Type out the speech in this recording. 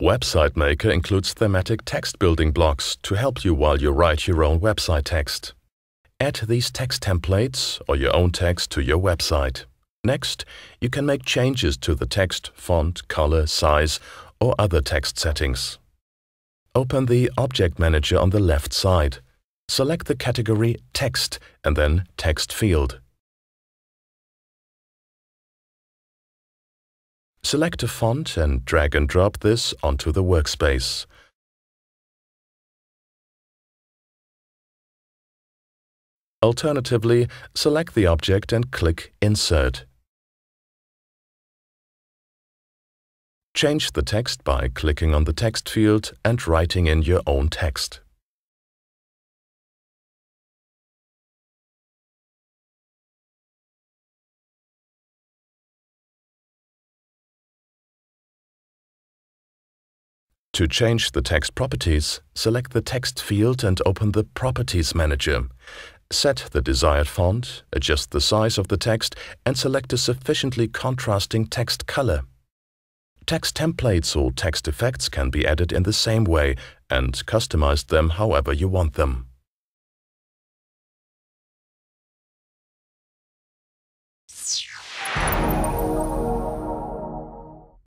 Website Maker includes thematic text building blocks to help you while you write your own website text. Add these text templates or your own text to your website. Next, you can make changes to the text, font, color, size, or other text settings. Open the Object Manager on the left side. Select the category Text and then Text field. Select a font and drag and drop this onto the workspace. Alternatively, select the object and click Insert. Change the text by clicking on the text field and writing in your own text. To change the text properties, select the text field and open the Properties Manager. Set the desired font, adjust the size of the text, and select a sufficiently contrasting text color. Text templates or text effects can be added in the same way and customize them however you want them.